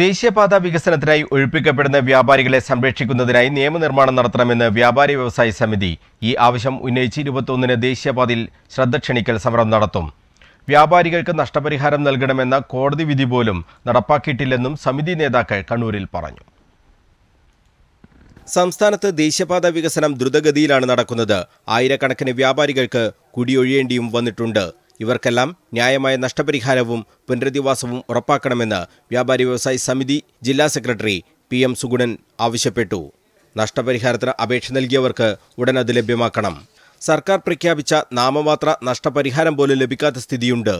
ദേശീയപാത വികസനത്തിനായി ഒഴിപ്പിക്കപ്പെടുന്ന വ്യാപാരികളെ സംരക്ഷിക്കുന്നതിനായി നിയമനിർമ്മാണം നടത്തണമെന്ന് വ്യാപാരി വ്യവസായ സമിതി ഈ ആവശ്യം ഉന്നയിച്ച് ഇരുപത്തൊന്നിന് ദേശീയപാതയിൽ ശ്രദ്ധ ക്ഷണിക്കൽ സമരം നടത്തും. വ്യാപാരികൾക്ക് നഷ്ടപരിഹാരം നൽകണമെന്ന കോടതി വിധി പോലും നടപ്പാക്കിയിട്ടില്ലെന്നും സമിതി നേതാക്കൾ കണ്ണൂരിൽ പറഞ്ഞു. സംസ്ഥാനത്ത് ദേശീയപാത വികസനം ദ്രുതഗതിയിലാണ് നടക്കുന്നത്. ആയിരക്കണക്കിന് വ്യാപാരികൾക്ക് കുടിയൊഴിയേണ്ടിയും വന്നിട്ടുണ്ട്. ഇവർക്കെല്ലാം ന്യായമായ നഷ്ടപരിഹാരവും പുനരധിവാസവും ഉറപ്പാക്കണമെന്ന് വ്യാപാരി വ്യവസായി സമിതി ജില്ലാ സെക്രട്ടറി പി എം സുഗുണൻ ആവശ്യപ്പെട്ടു. നഷ്ടപരിഹാരത്തിന് അപേക്ഷ നൽകിയവർക്ക് ഉടൻ അത് ലഭ്യമാക്കണം. സർക്കാർ പ്രഖ്യാപിച്ച നാമമാത്ര നഷ്ടപരിഹാരം പോലും ലഭിക്കാത്ത സ്ഥിതിയുണ്ട്.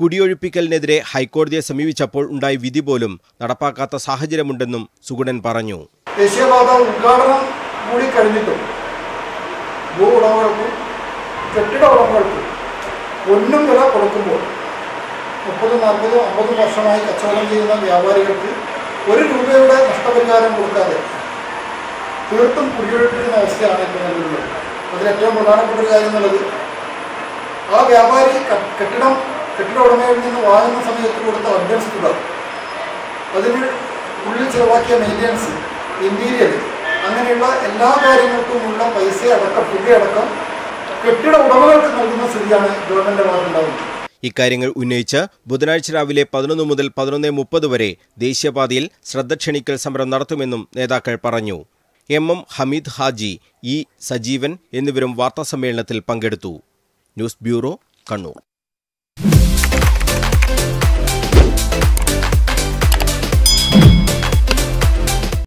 കുടിയൊഴിപ്പിക്കലിനെതിരെ ഹൈക്കോടതിയെ സമീപിച്ചപ്പോൾ ഉണ്ടായ വിധി പോലും നടപ്പാക്കാത്ത സാഹചര്യമുണ്ടെന്നും സുഗുണൻ പറഞ്ഞു. ഉദ്ഘാടനം കൂടി കെട്ടിട ഒന്നും വില കൊടുക്കുമ്പോൾ മുപ്പതും നാൽപ്പതും അമ്പതും വർഷമായി കച്ചവടം ചെയ്യുന്ന വ്യാപാരികൾക്ക് ഒരു രൂപയുടെ നഷ്ടപരിഹാരം കൊടുക്കാതെ തീർത്തും കുടിയൊഴിപ്പിക്കുന്ന അവസ്ഥയാണ് ഇപ്പോൾ നിലവിലുള്ളത്. അതിലേറ്റവും പ്രധാനപ്പെട്ട ഒരു കാര്യം എന്നുള്ളത് ആ വ്യാപാരി കെട്ടിടം കെട്ടിട ഉടമയിൽ നിന്ന് വാങ്ങുന്ന സമയത്ത് കൊടുത്ത അഡ്വാൻസ് തുക അതിന് ഉള്ളിൽ ചെലവാക്കിയ മെയിന്റെനൻസ് ഇന്റീരിയർ അങ്ങനെയുള്ള എല്ലാ കാര്യങ്ങൾക്കുമുള്ള പൈസ അടക്കം തുകയടക്കം കെട്ടിട ഉടമകൾക്ക് നൽകുന്ന സ്ഥിതിയാണ് ഗവൺമെന്റ് ഭാഗത്തുണ്ടാവുന്നത്. ഇക്കാര്യങ്ങൾ ഉന്നയിച്ച് ബുധനാഴ്ച രാവിലെ പതിനൊന്ന് മുതൽ പതിനൊന്ന് മുപ്പത് വരെ ദേശീയപാതയിൽ ശ്രദ്ധ ക്ഷണിക്കൽ സമരം നടത്തുമെന്നും നേതാക്കൾ പറഞ്ഞു. M M Hameed Haji E Sajeevan എന്നിവരും വാർത്താസമ്മേളനത്തിൽ പങ്കെടുത്തു. News bureau Kannur.